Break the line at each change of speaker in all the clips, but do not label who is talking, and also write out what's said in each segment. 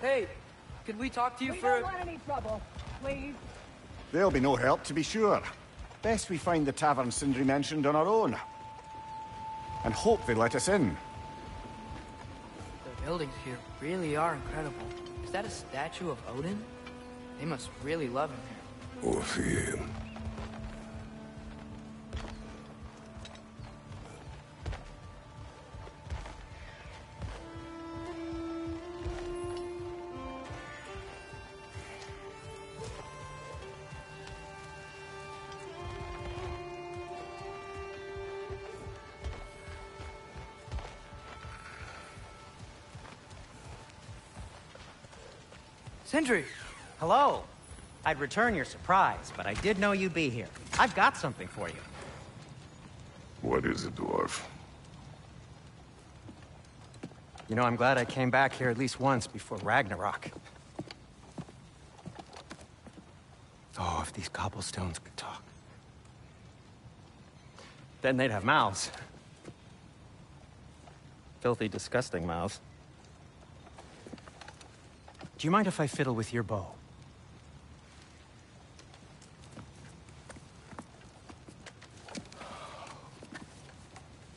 Hey, can we talk to you
We
for...
don't want any trouble, please.
There'll be no help, to be sure. Best we find the tavern Sindri mentioned on our own. And hope they let us in.
The buildings here really are incredible. Is that a statue of Odin? They must really love him here.
Or
Sindri!
Hello. I'd return your surprise, but I did know you'd be here. I've got something for you.
What is it, dwarf?
You know, I'm glad I came back here at least once before Ragnarok. Oh, if these cobblestones could talk. Then they'd have mouths. Filthy, disgusting mouths. Do you mind if I fiddle with your bow?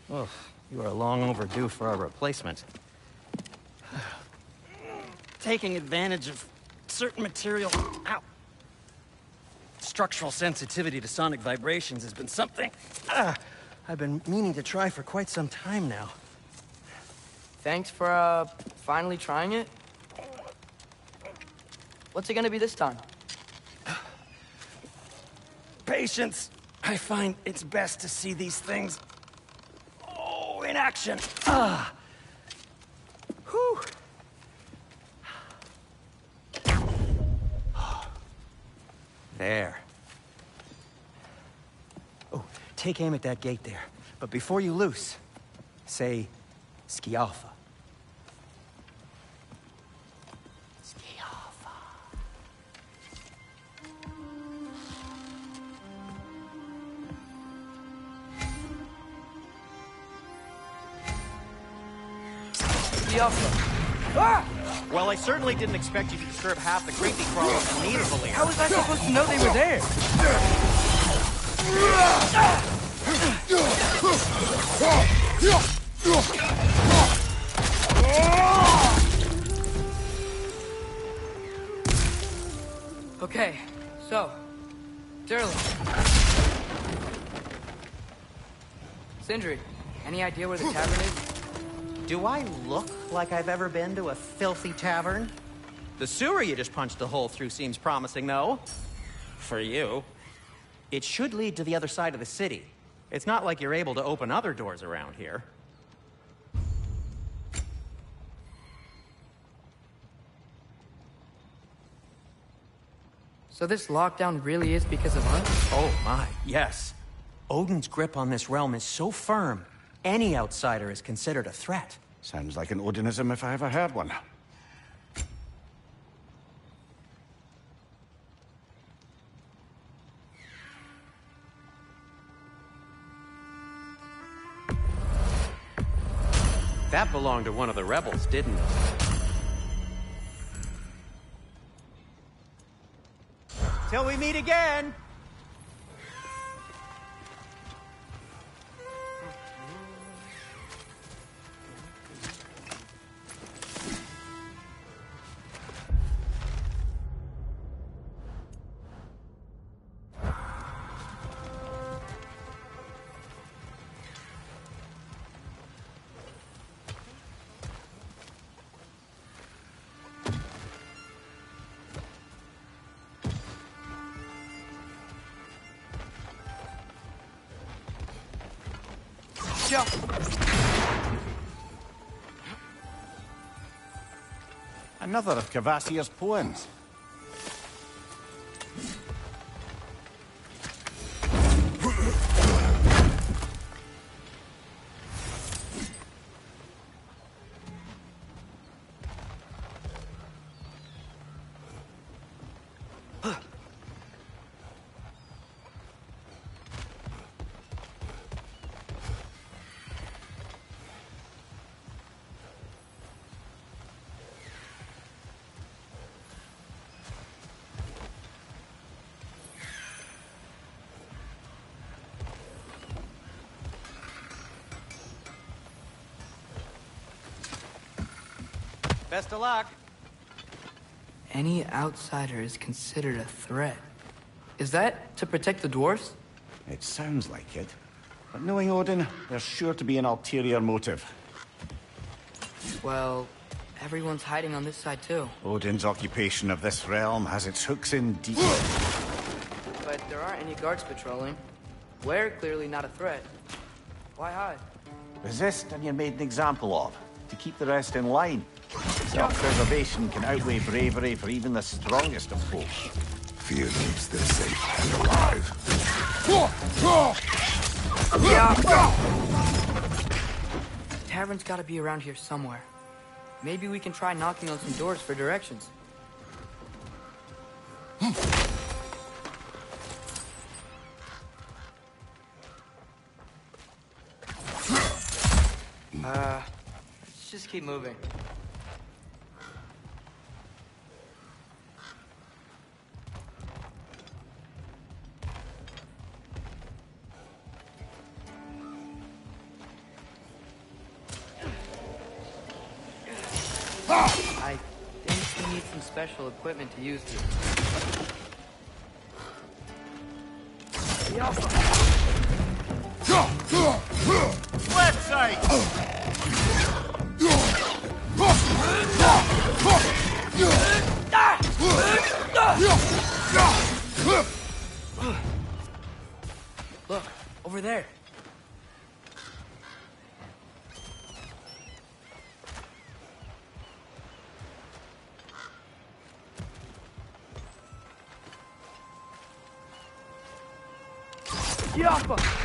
Oh, you are long overdue for a replacement. Taking advantage of certain material... Ow! Structural sensitivity to sonic vibrations has been something... Ah, I've been meaning to try for quite some time now.
Thanks for, uh, finally trying it. What's it gonna be this time?
Patience! I find it's best to see these things... Oh, in action! Ah! Whew! There. Oh, take aim at that gate there. But before you loose, say,
Skjalfa. Alpha.
Well, I certainly didn't expect you to disturb half the creepy crawlers in need of a leader.
How was I supposed to know they were there? Okay, so, Durlin. Sindri, any idea where the tavern is?
Do I look like I've ever been to a filthy tavern? The sewer you just punched a hole through seems promising, though. For you. It should lead to the other side of the city. It's not like you're able to open other doors around here.
So this lockdown really is because of us?
Oh my, yes. Odin's grip on this realm is so firm, any outsider is considered a threat.
Sounds like an Odinism if I ever heard one.
That belonged to one of the rebels, didn't it? Till we meet again!
Another of Kvasir's poems.
Best of luck.
Any outsider is considered a threat. Is that to protect the dwarfs?
It sounds like it. But knowing Odin, there's sure to be an ulterior motive.
Well, everyone's hiding on this side too.
Odin's occupation of this realm has its hooks in deep.
But there aren't any guards patrolling. We're clearly not a threat. Why hide?
Resist and you're made an example of, to keep the rest in line. Self-preservation can outweigh bravery for even the strongest of foes.
Fear keeps them safe and alive. Yeah.
Tavern's gotta be around here somewhere. Maybe we can try knocking on some doors for directions. Uh, let's just keep moving. Equipment to use this.
Left side!
Look, over there. Yappa! Look,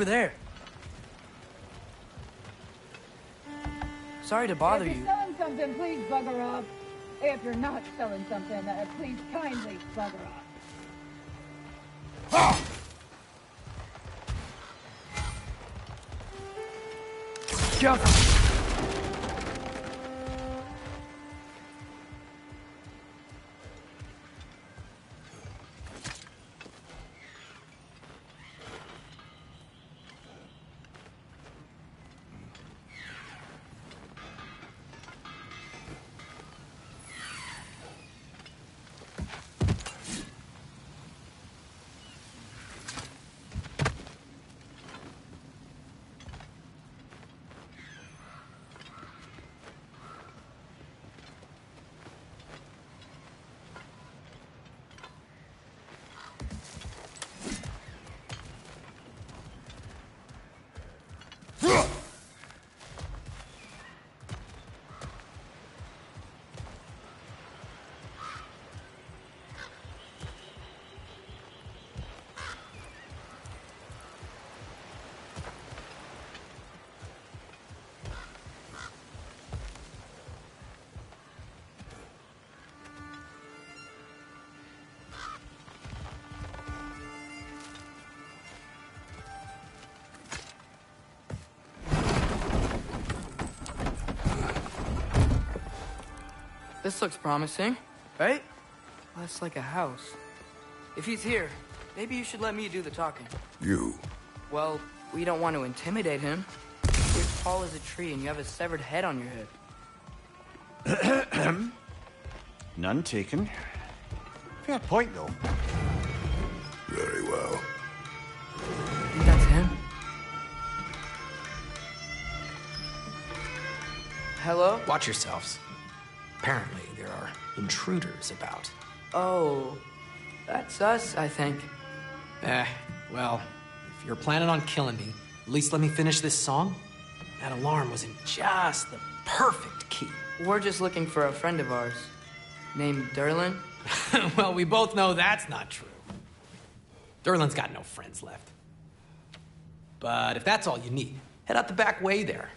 over there. Sorry to bother you.
if
you.
you're selling something, please bugger off. If you're not selling something, uh, please kindly bugger off.
Jump! This looks promising, right? Less like a house. If he's here, maybe you should let me do the talking.
You.
Well, we don't want to intimidate him. You're tall as a tree and you have a severed head on your head.
None taken. Fair point, though.
Very well.
think that's him? Hello?
Watch yourselves. Apparently, there are intruders about.
Oh, that's us, I think.
Eh, well, if you're planning on killing me, at least let me finish this song. That alarm was in just the perfect key.
We're just looking for a friend of ours named Durlin.
well, we both know that's not true. Durlin's got no friends left. But if that's all you need, head out the back way there,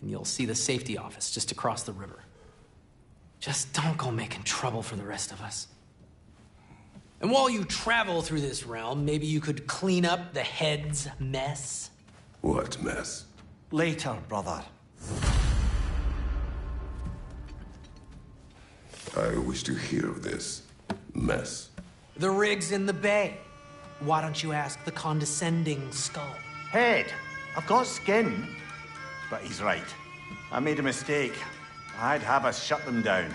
and you'll see the safety office just across the river. Just don't go making trouble for the rest of us. And while you travel through this realm, maybe you could clean up the head's mess.
What mess?
Later, brother.
I wish to hear of this mess.
The rig's in the bay. Why don't you ask the condescending skull?
Head, I've got skin. But he's right. I made a mistake. I'd have us shut them down.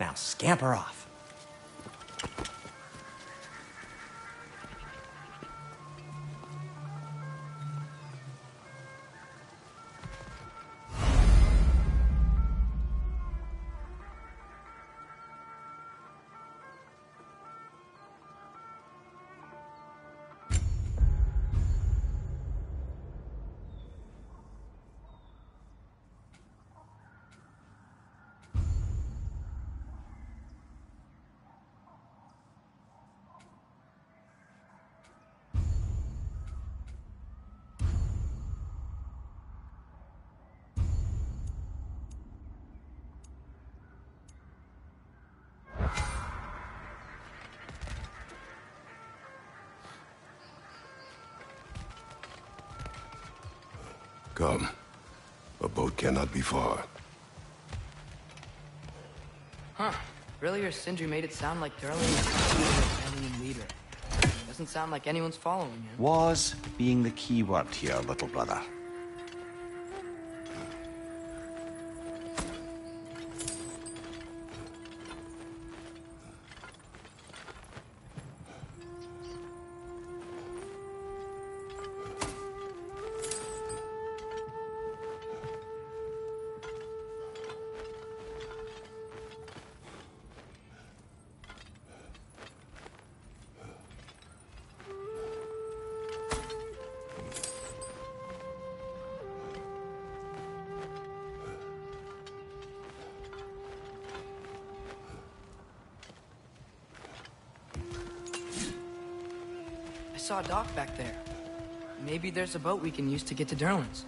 Now scamper off.
Boat cannot be far.
Huh. Earlier, Sindri made it sound like Durlin was an alien leader. Doesn't sound like anyone's following him.
Was being the key word here, little brother.
Saw a dock back there. Maybe there's a boat we can use to get to Durlin's.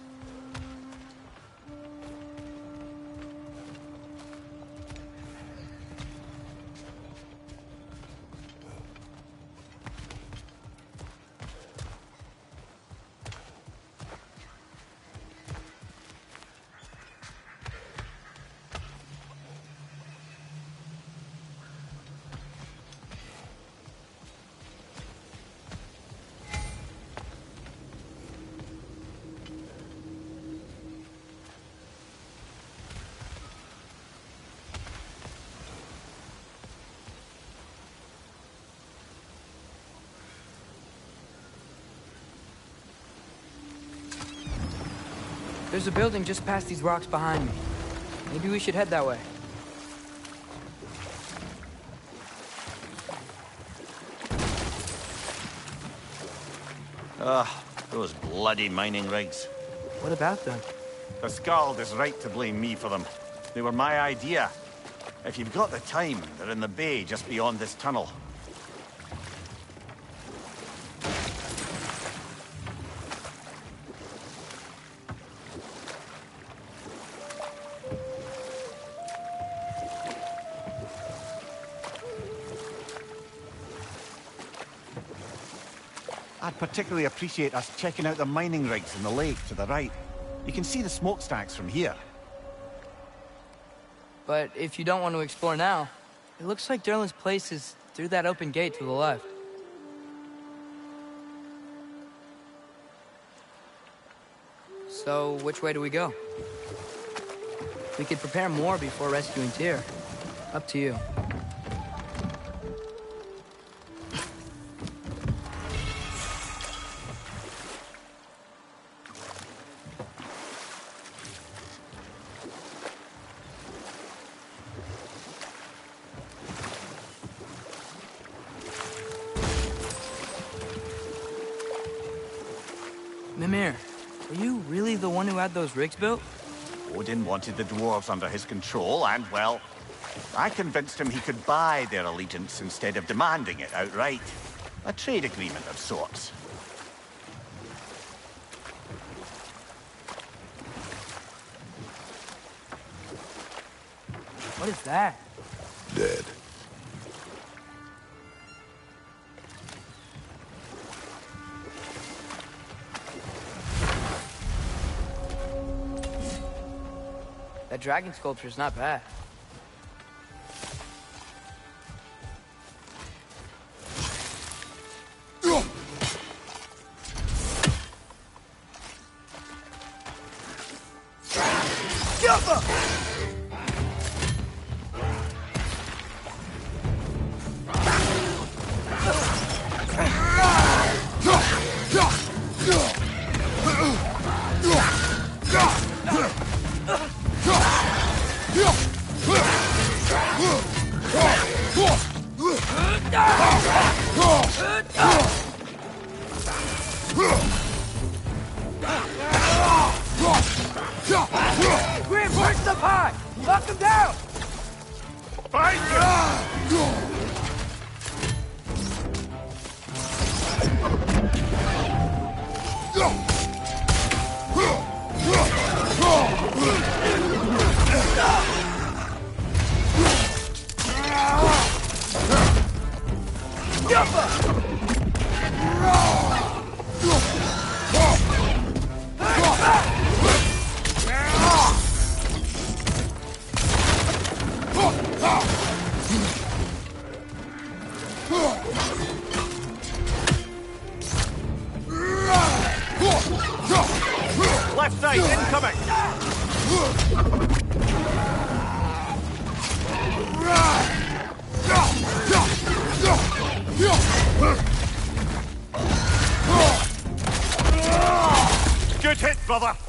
There's a building just past these rocks behind me. Maybe we should head that way.
Ah, those bloody mining rigs.
What about them?
The Skald is right to blame me for them. They were my idea. If you've got the time, they're in the bay just beyond this tunnel. Particularly appreciate us checking out the mining rigs in the lake to the right. You can see the smokestacks from here.
But if you don't want to explore now, it looks like Durlin's place is through that open gate to the left. So, which way do we go? We could prepare more before rescuing Tyr. Up to you. Had those rigs built?
Odin wanted the dwarves under his control, and, well, I convinced him he could buy their allegiance instead of demanding it outright. A trade agreement of sorts.
What is that? That sculpture is not bad.
Side, incoming! Good hit, brother!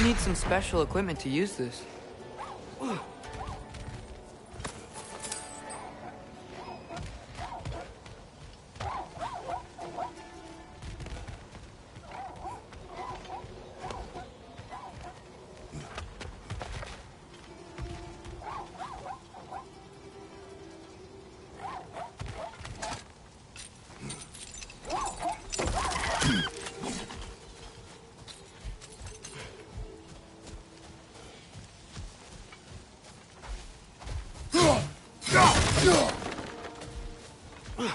We need some special equipment to use this. I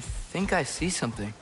think I see something.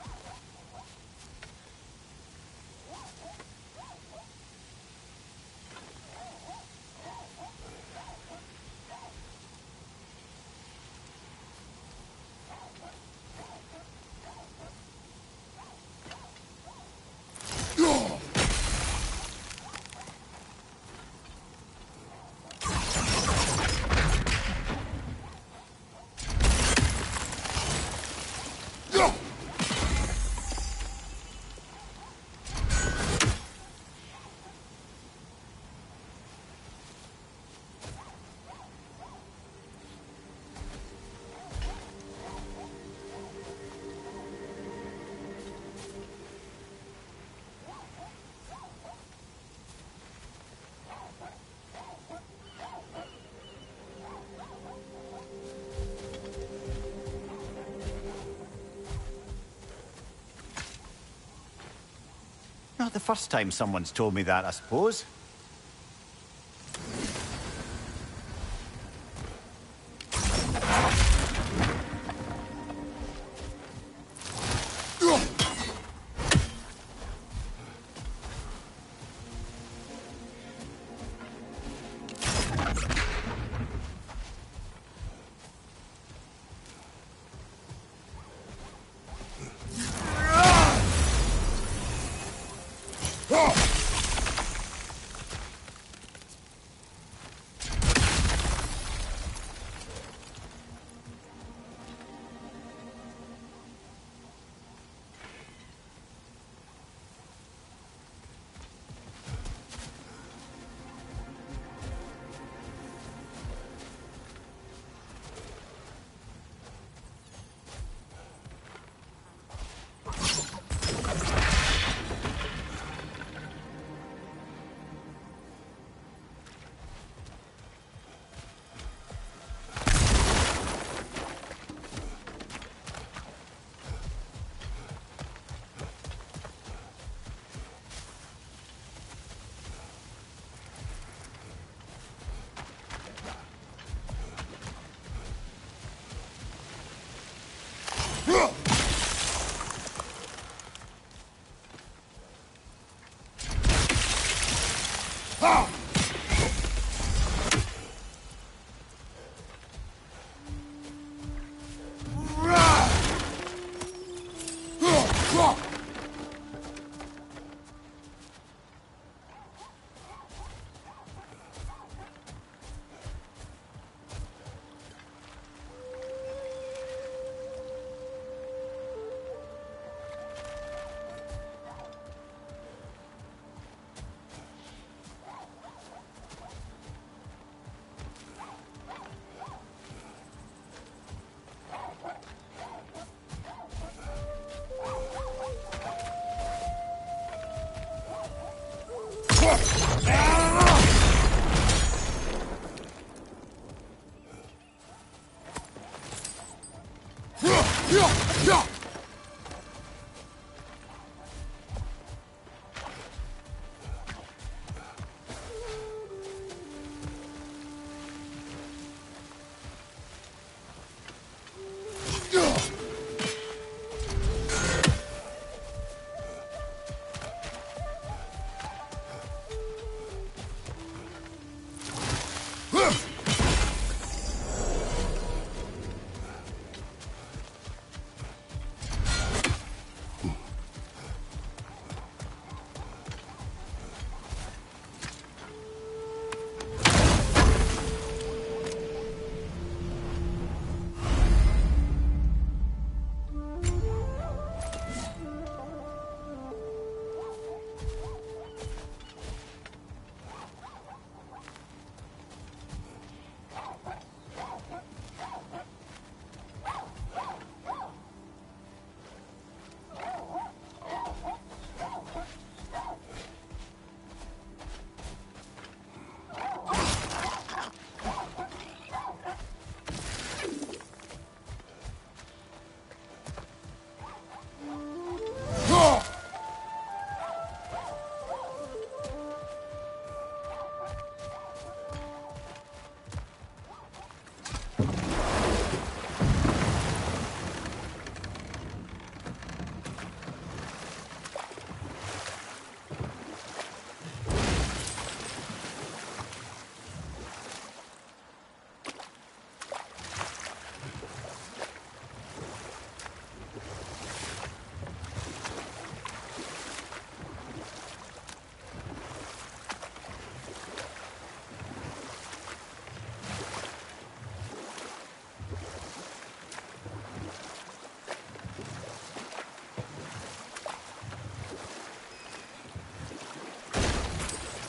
Not the first time someone's told me that, I suppose.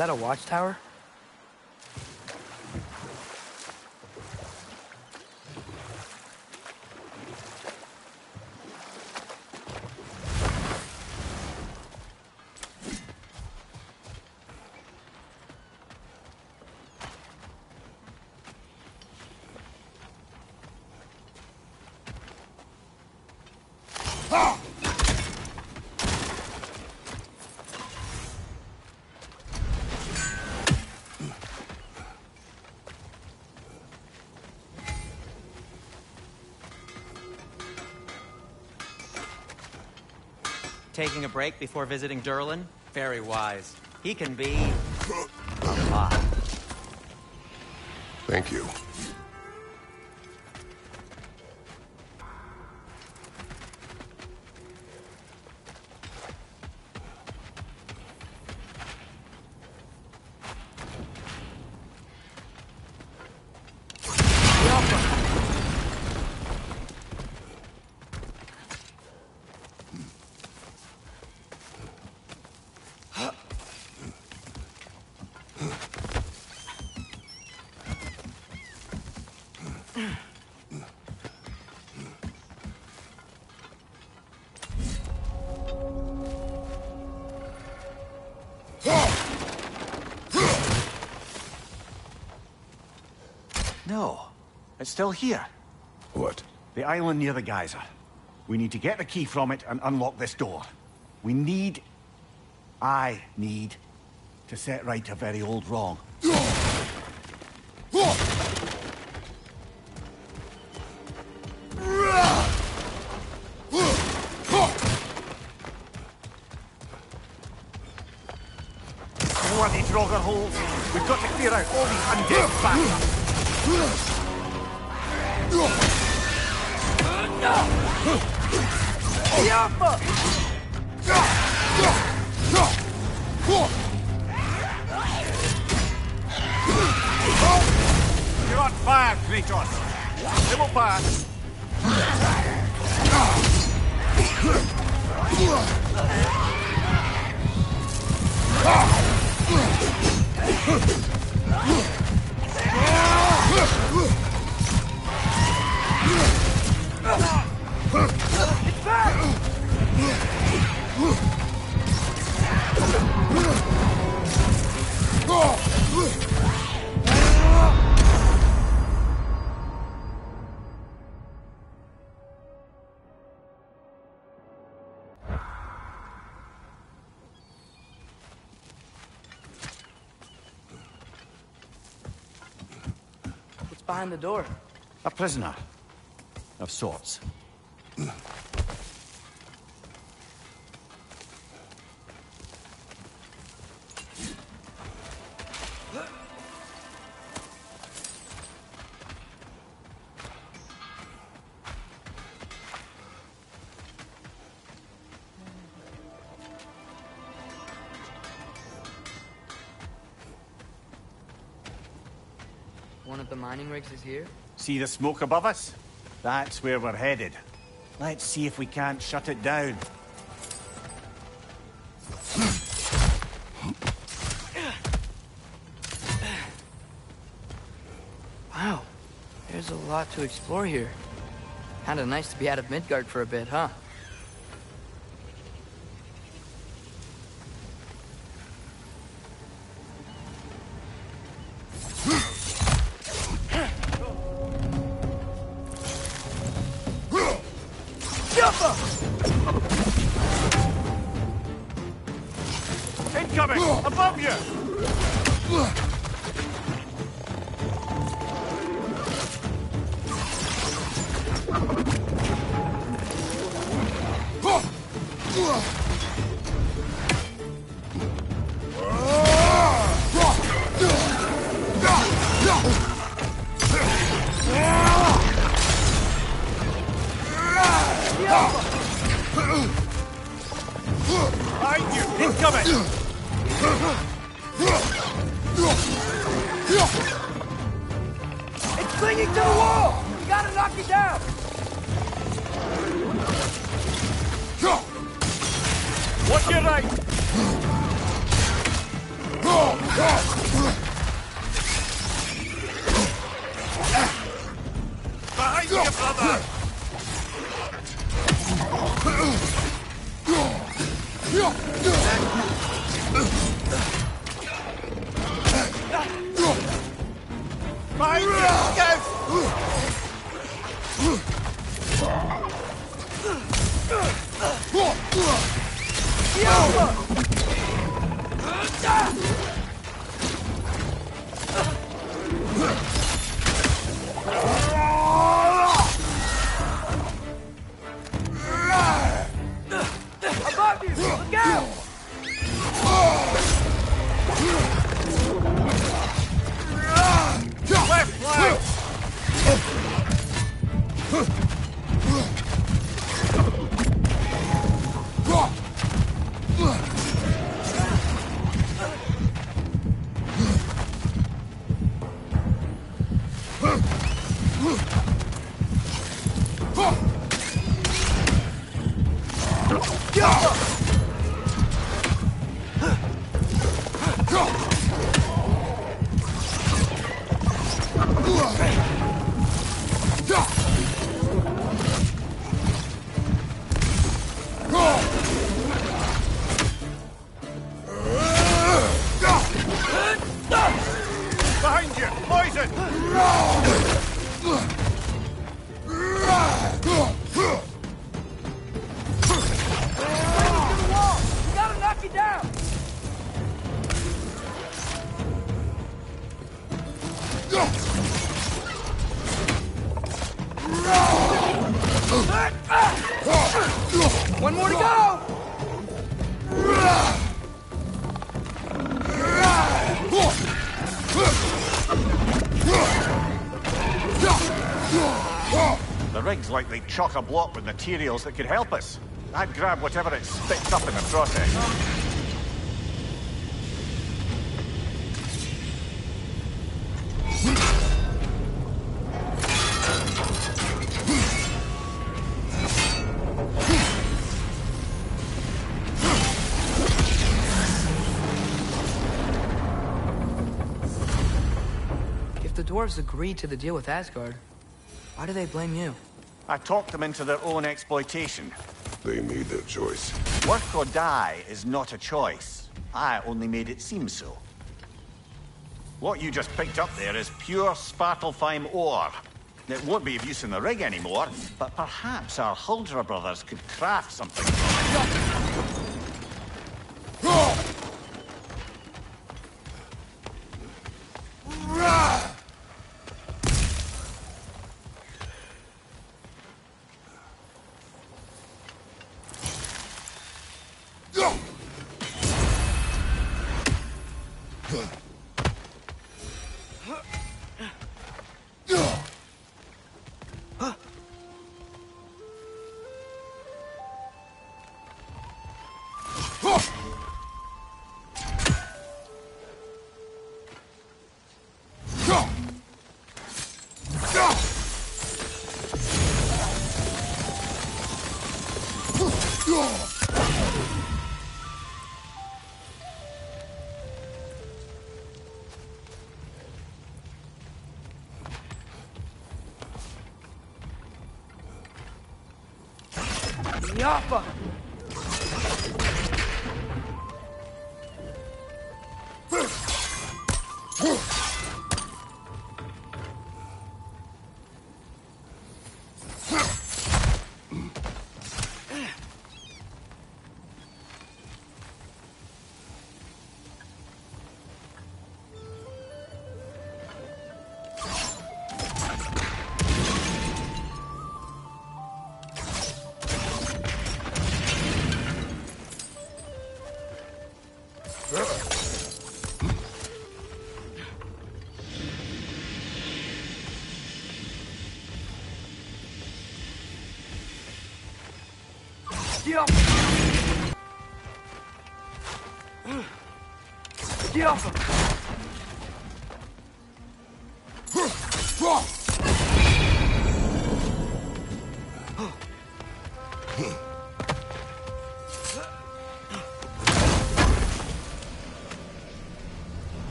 That a watchtower?
Taking a break before visiting Durlin? Very wise. He can be... a lot.
Thank you.
It's still here.
What?
The island near the geyser. We need to get the key from it and unlock this door. We need... I need... to set right a very old wrong.
Behind the door?
A prisoner. Of sorts.
of the mining rigs is here?
See the smoke above us? That's where we're headed. Let's see if we can't shut it down.
Wow, there's a lot to explore here. Kinda nice to be out of Midgard for a bit, huh?
Rig's likely chock-a-block with materials that could help us. I'd grab whatever it spits up in the process.
If the dwarves agreed to the deal with Asgard, why do they blame you?
I talked them into their own exploitation.
They made their choice.
Work or die is not a choice. I only made it seem so. What you just picked up there is pure Svartalfheim ore. It won't be of use in the rig anymore, but perhaps our Huldra brothers could craft something from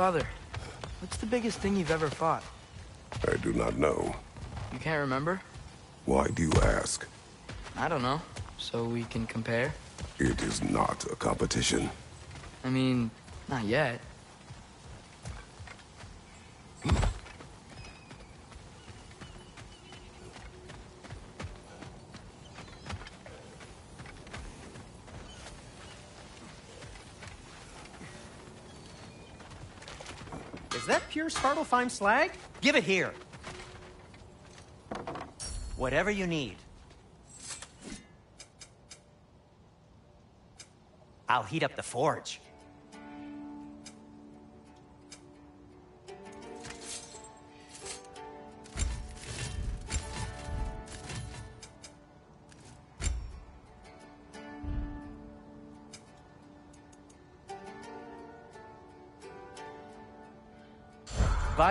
Father, what's the biggest thing you've ever fought?
I do not know.
You can't remember?
Why do you ask?
I don't know. So we can compare?
It is not a competition.
I mean, not yet.
Pure slag? Give it here. Whatever you need. I'll heat up the forge.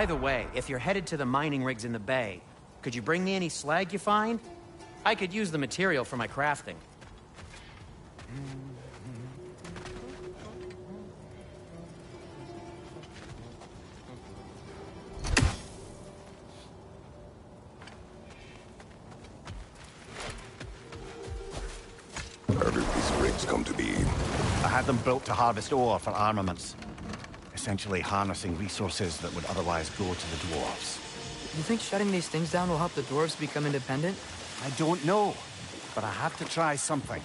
By the way, if you're headed to the mining rigs in the bay, could you bring me any slag you find? I could use the material for my crafting.
Where did these rigs come to be?
I had them built to harvest ore for armaments. Essentially harnessing resources that would otherwise go to the dwarves.
You think shutting these things down will help the dwarves become independent?
I don't know, but I have to try something.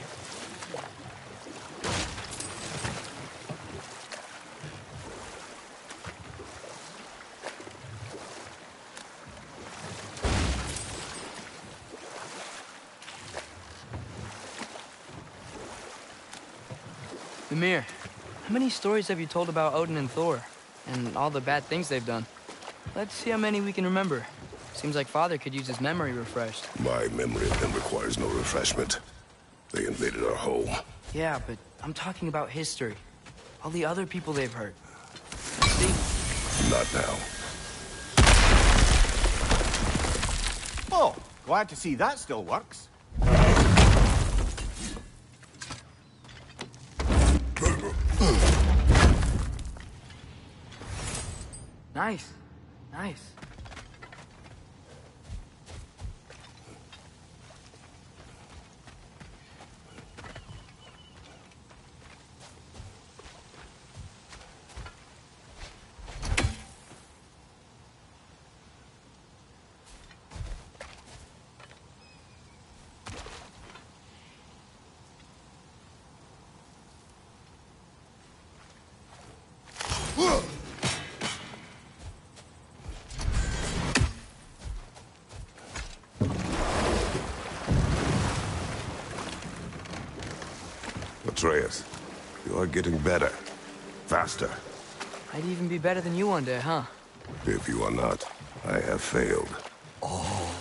How many stories have you told about Odin and Thor? And all the bad things they've done? Let's see how many we can remember. Seems like Father could use his memory refreshed.
My memory of them requires no refreshment. They invaded our home.
Yeah, but I'm talking about history. All the other people they've hurt. See?
Not now.
Oh, glad to see that still works.
Nice. Nice.
Atreus, you are getting better. Faster.
I'd even be better than you one day, huh?
If you are not, I have failed. Oh.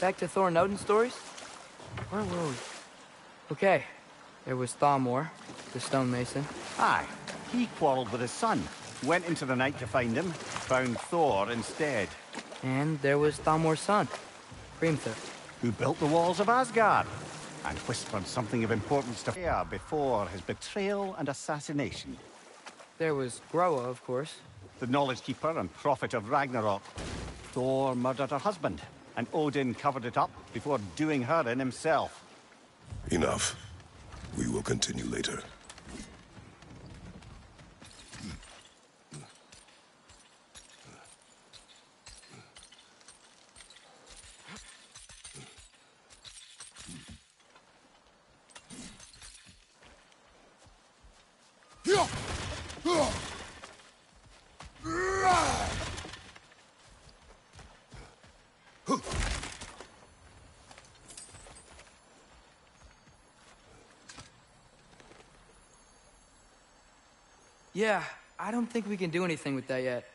Back to Thor and Odin stories? Where were we? Okay. There was Thamur, the stonemason.
Aye, he quarreled with his son. Went into the night to find him, found Thor instead,
And there was Thamur's son, Hrimthur.
who built the walls of Asgard, and whispered something of importance to Freya before his betrayal and assassination.
There was Groa, of course.
The knowledge keeper and prophet of Ragnarok. Thor murdered her husband, and Odin covered it up before doing her in himself.
Enough. We will continue later.
Yeah, I don't think we can do anything with that yet.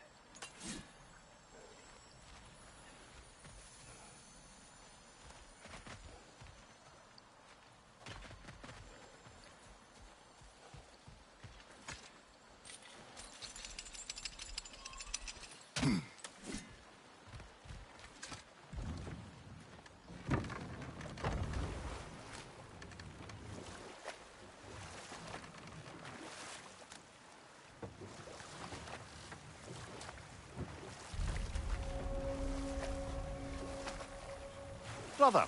Brother,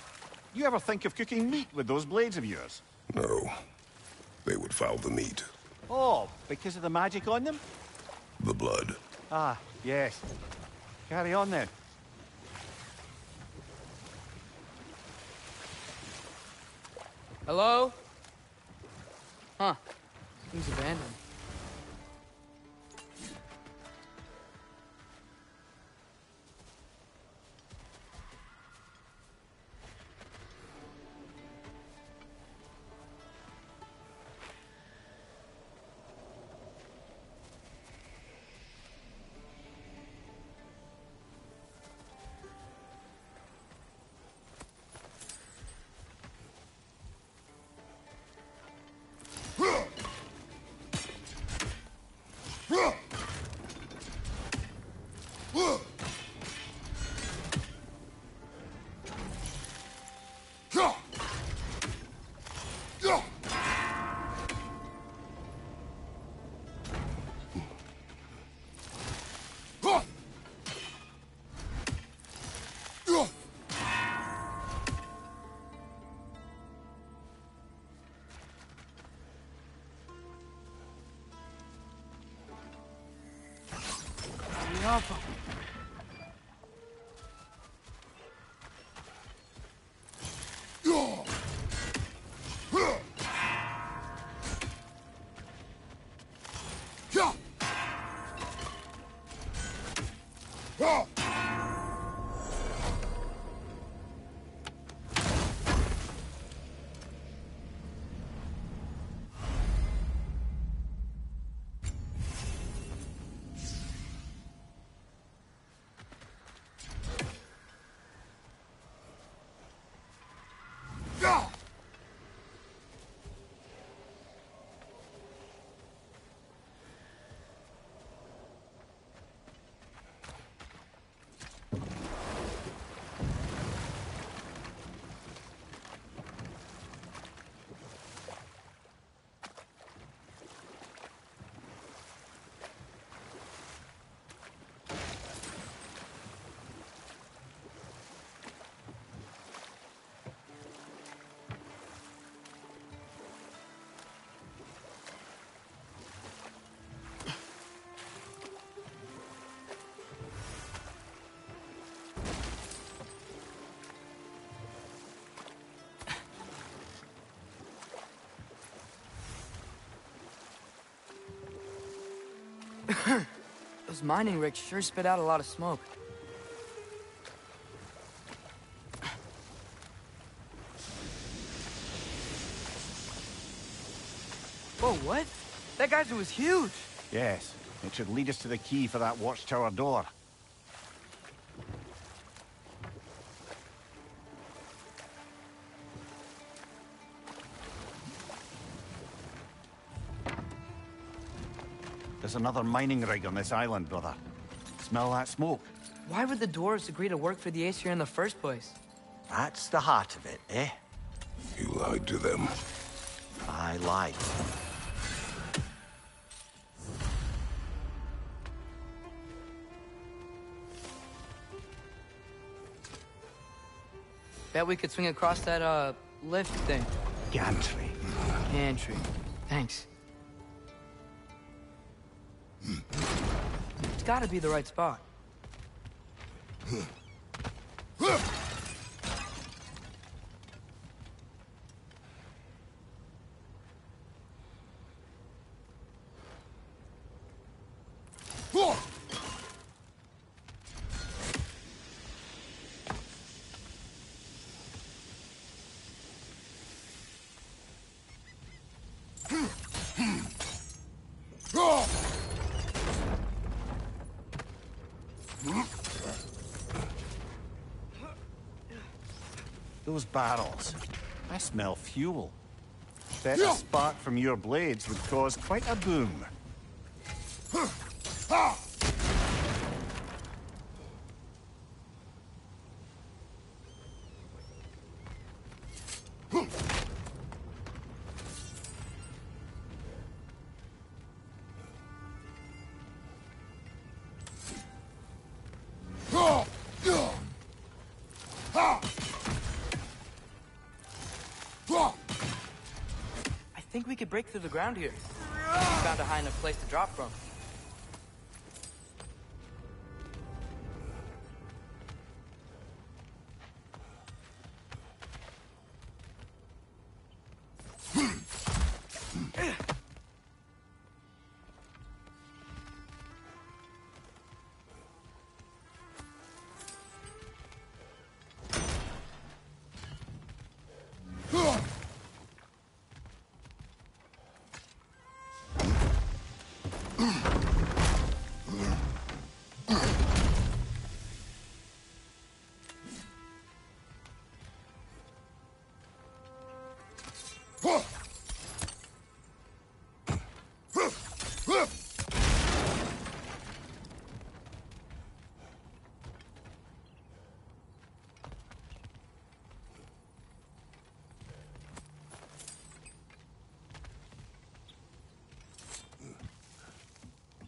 you ever think of cooking meat with those blades of yours?
No. They would foul the meat.
Oh, because of the magic on them?
The blood.
Ah, yes. Carry on then.
Hello? Enough. Those mining rigs sure spit out a lot of smoke. Whoa, what? That geyser was huge!
Yes. It should lead us to the key for that watchtower door. There's another mining rig on this island, brother. Smell that smoke?
Why would the dwarves agree to work for the Aesir in the first place?
That's the heart of it, eh?
You lied to them.
I lied.
Bet we could swing across that, uh, lift thing.
Gantry.
Gantry. Thanks. It's gotta be the right spot.
Those barrels. I smell fuel. Bet a spark from your blades would cause quite a boom.
We could break through the ground here. We found a high enough place to drop from.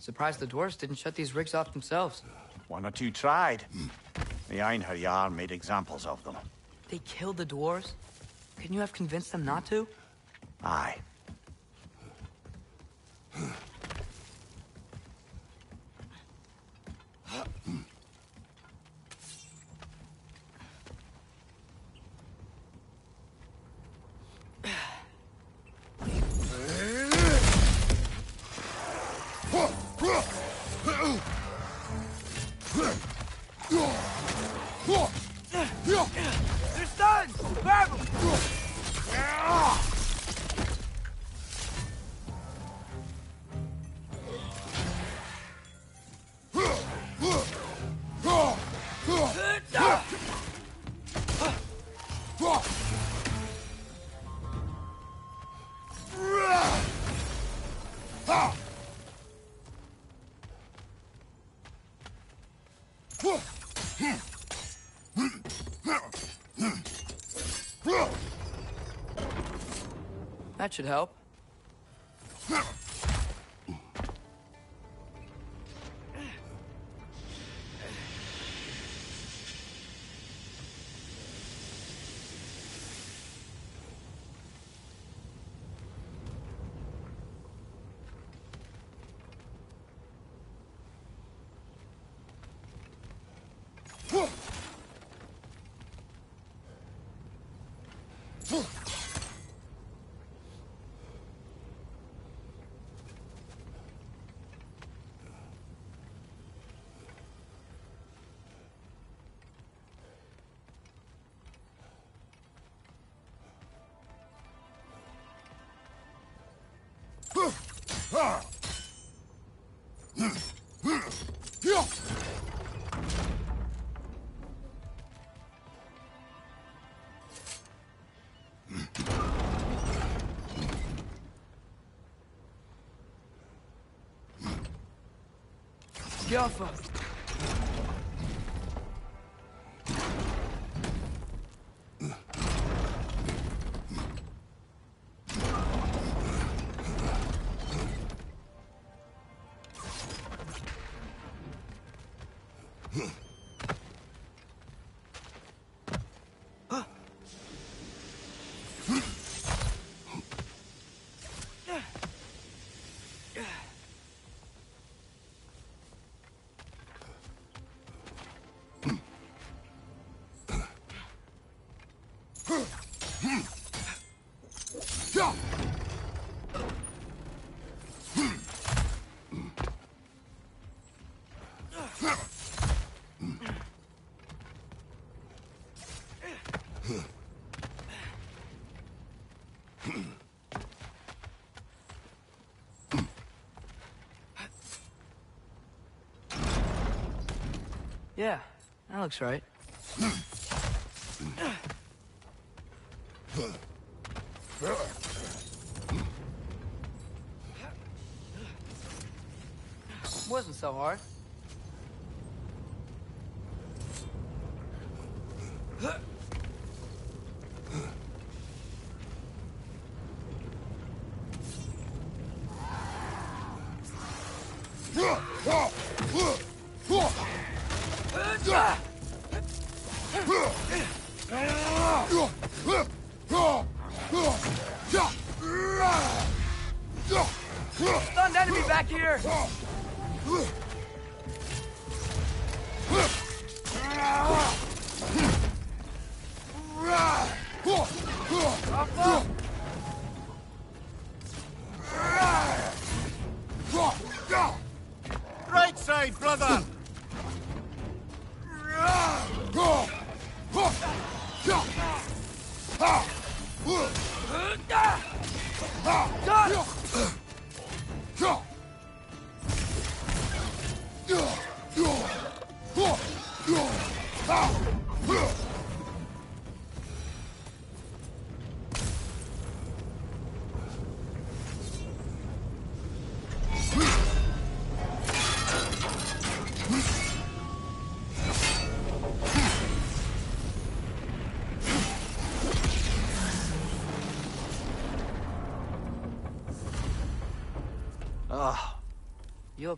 Surprised the dwarves didn't shut these rigs off themselves.
One or two tried. The Einherjar made examples of them.
They killed the dwarves? Couldn't you have convinced them not to?
Aye.
Should help. Skaffa! Yeah, that looks right. Wasn't so hard. You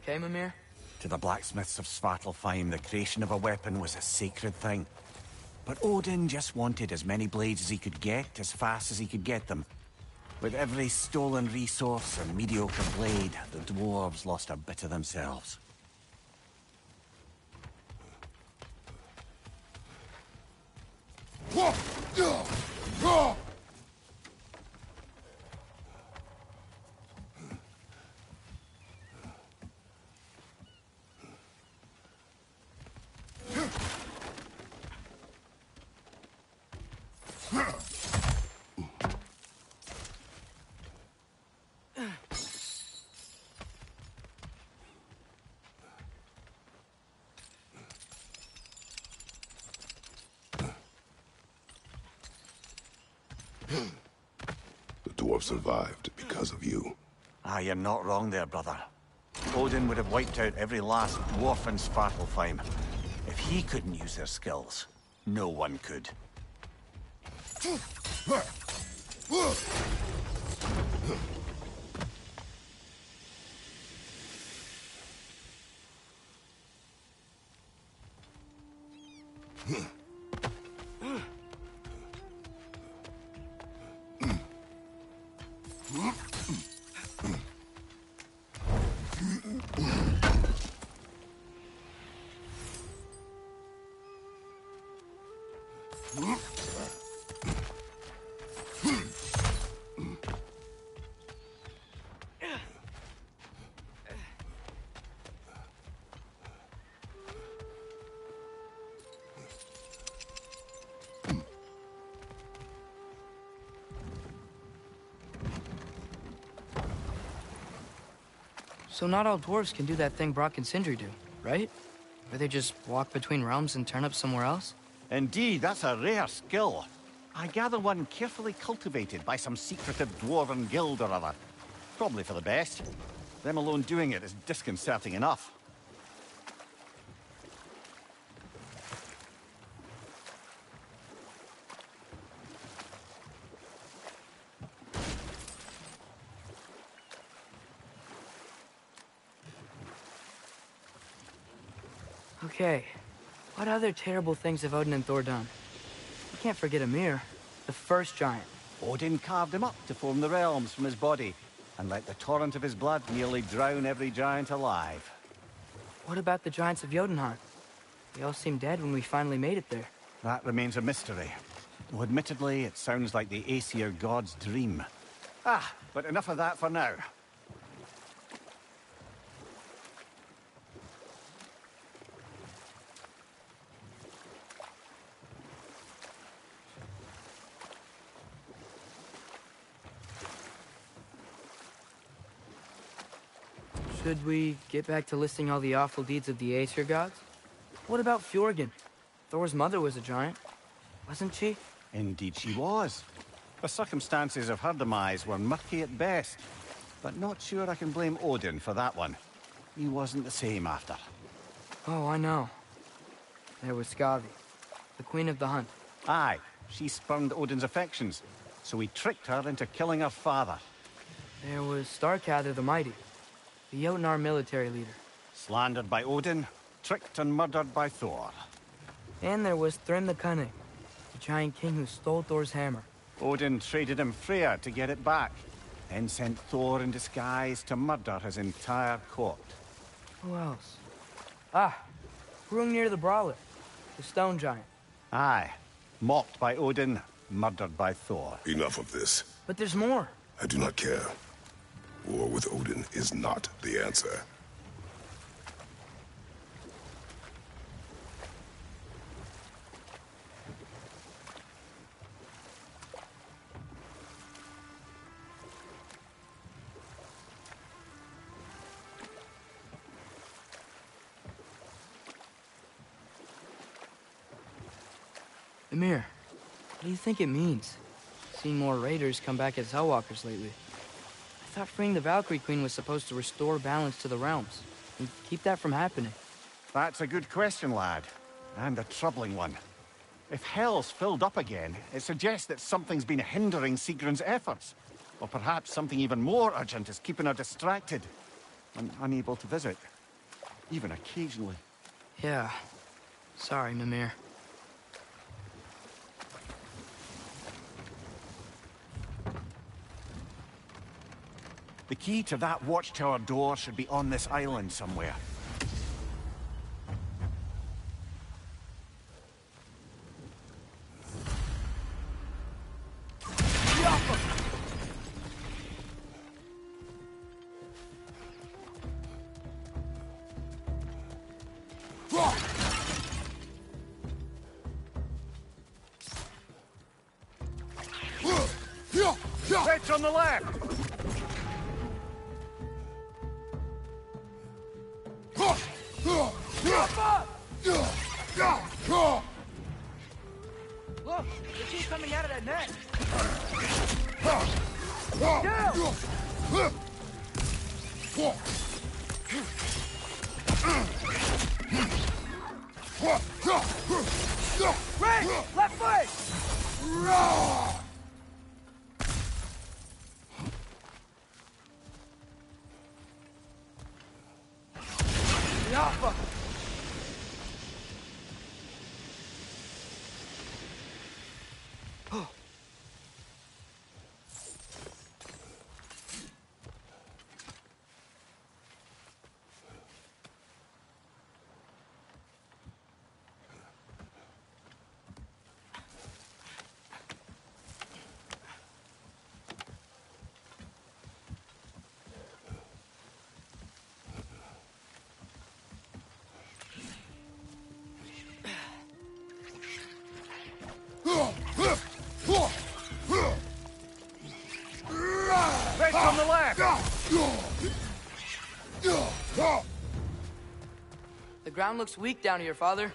okay, Mimir?
To the blacksmiths of Svartalfheim, the creation of a weapon was a sacred thing. But Odin just wanted as many blades as he could get, as fast as he could get them. With every stolen resource and mediocre blade, the dwarves lost a bit of themselves.
The dwarf survived because of you.
Ah, you're not wrong there, brother. Odin would have wiped out every last dwarf in Svartalfheim. If he couldn't use their skills, no one could.
So not all dwarves can do that thing Brock and Sindri do, right? Where they just walk between realms and turn up somewhere else?
Indeed, that's a rare skill. I gather one carefully cultivated by some secretive dwarven guild or other. Probably for the best. Them alone doing it is disconcerting enough.
Okay. What other terrible things have Odin and Thor done? You can't forget Ymir, the first giant.
Odin carved him up to form the realms from his body, and let the torrent of his blood nearly drown every giant alive.
What about the giants of Jotunheim? They all seemed dead when we finally made it there.
That remains a mystery. Though admittedly, it sounds like the Aesir god's dream. Ah, but enough of that for now.
Should we get back to listing all the awful deeds of the Aesir gods? What about Fjorgyn? Thor's mother was a giant, wasn't she?
Indeed she was. The circumstances of her demise were murky at best. But not sure I can blame Odin for that one. He wasn't the same after.
Oh, I know. There was Skadi, the queen of the hunt.
Aye, she spurned Odin's affections, so he tricked her into killing her father.
There was Starkadr the Mighty, the Jotnar military leader.
Slandered by Odin, tricked and murdered by Thor.
And there was Thrym the Cunning, The giant king who stole Thor's hammer.
Odin traded him Freya to get it back, then sent Thor in disguise to murder his entire court.
Who else? Ah, Hrungnir the Brawler. The stone giant.
Aye. Mocked by Odin, murdered by Thor.
Enough of this.
But there's more.
I do not care. War with Odin is not the answer.
Mimir, what do you think it means? Seen more raiders come back as Hellwalkers lately. Thought freeing the Valkyrie Queen was supposed to restore balance to the realms and keep that from happening.
That's a good question, lad. And a troubling one. If Hell's filled up again, it suggests that something's been hindering Sigrun's efforts. Or perhaps something even more urgent is keeping her distracted and unable to visit. Even occasionally.
Yeah. Sorry, Mimir.
The key to that watchtower door should be on this island somewhere. The
ground looks weak down here, father.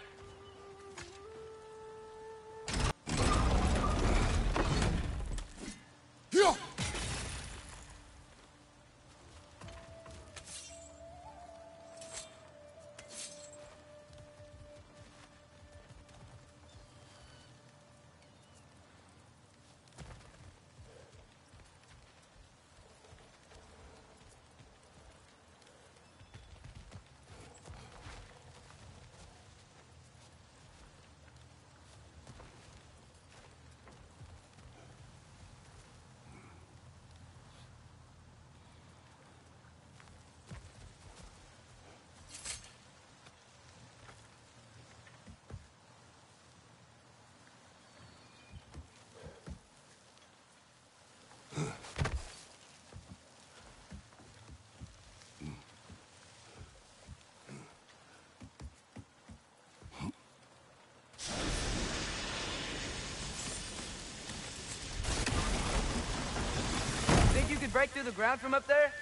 Break through the ground from up there?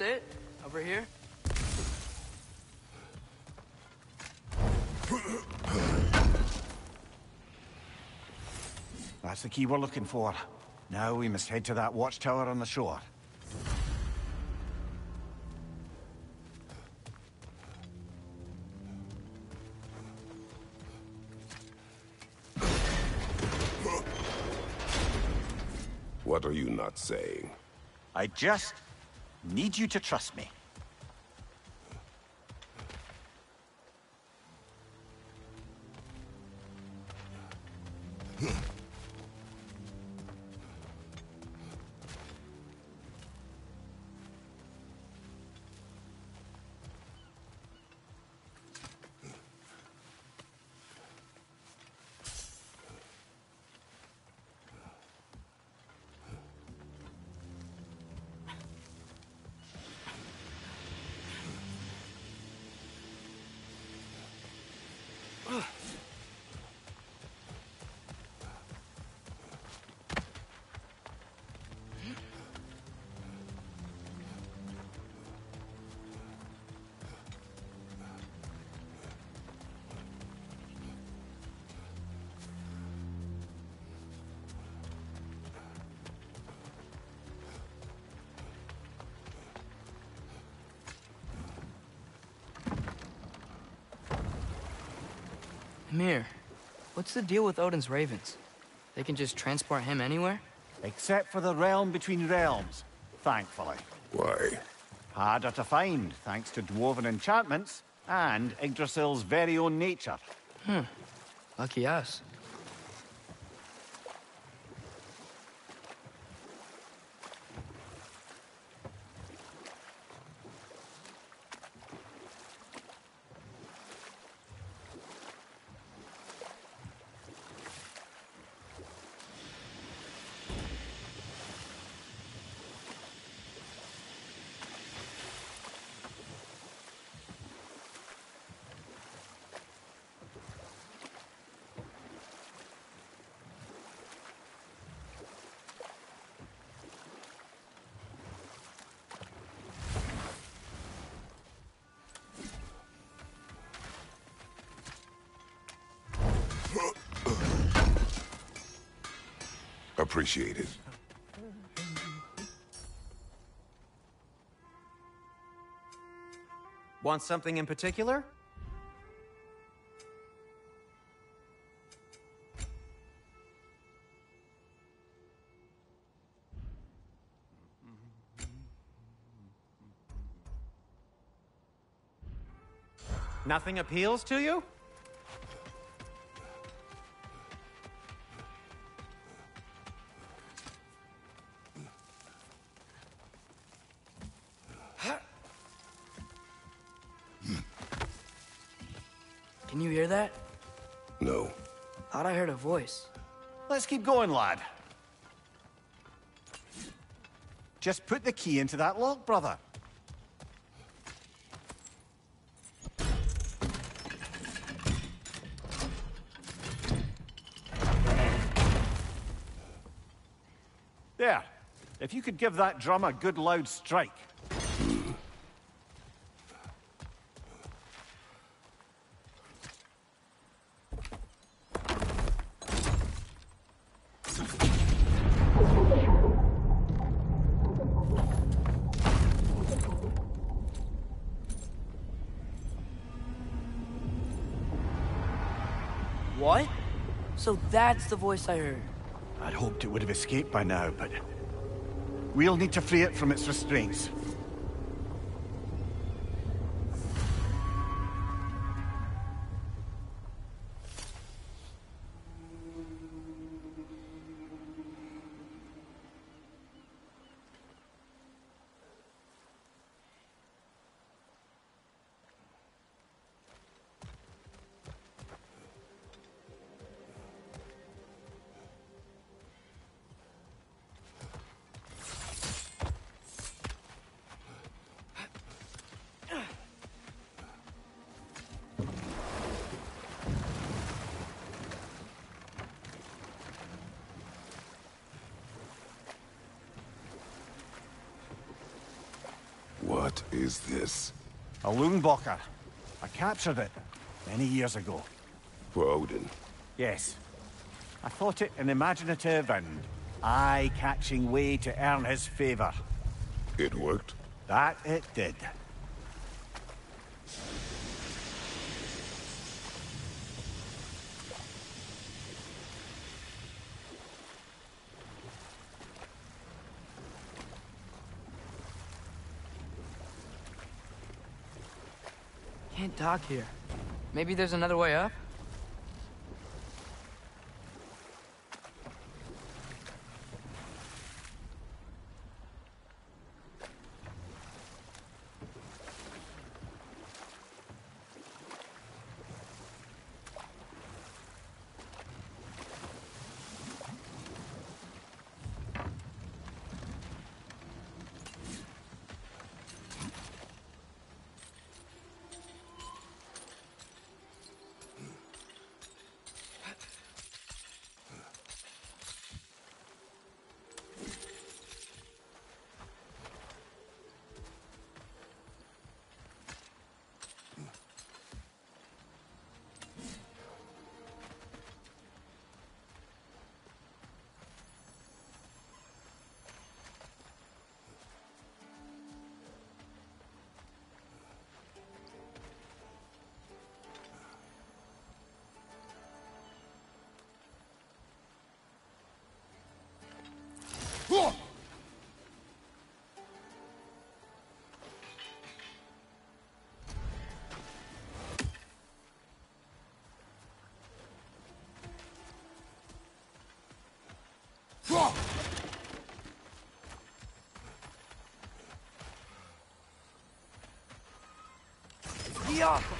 Is it? Over here?
That's the key we're looking for. Now we must head to that watchtower on the shore.
What are you not saying?
I just need you to trust me.
Mimir, what's the deal with Odin's ravens? They can just transport him anywhere?
Except for the realm between realms, thankfully.
Why?
Harder to find, thanks to dwarven enchantments and Yggdrasil's very own nature. Hmm.
Lucky us.
Want something in particular? Nothing appeals to you?
Voice.
Let's keep going, lad. Just put the key into that lock, brother. There. If you could give that drum a good loud strike.
So that's the voice I heard.
I'd hoped it would have escaped by now, but... We'll need to free it from its restraints. A I captured it many years ago.
For Odin.
Yes. I thought it an imaginative and eye-catching way to earn his favor.
It worked?
That it did.
Can't dock here. Maybe there's another way up? Yeah.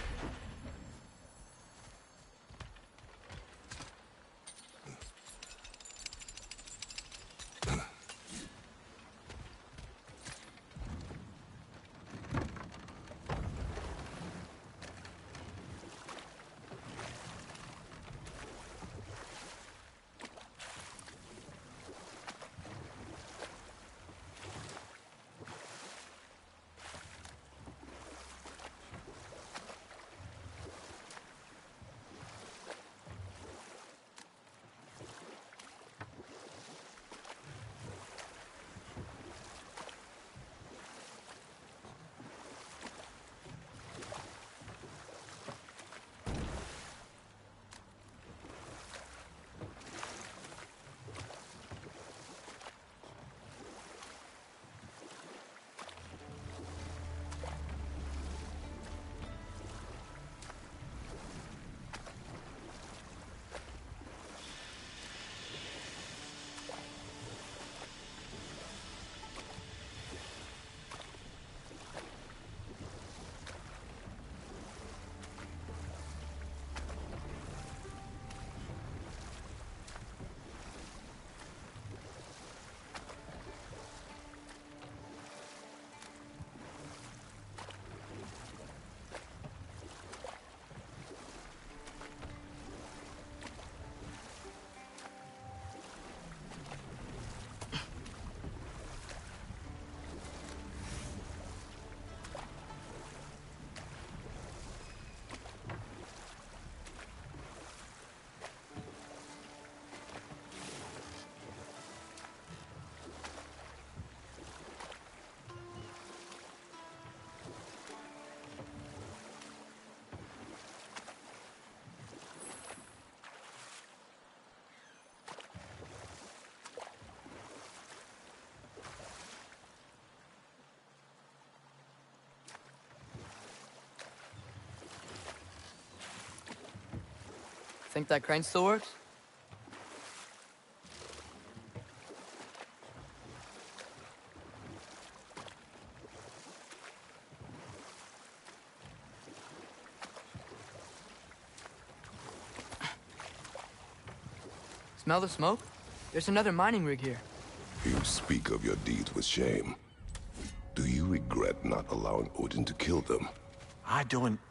Think that crane still works? Smell the smoke? There's another mining rig here.
You speak of your deeds with shame. Do you regret not allowing Odin to kill them?
I don't... No.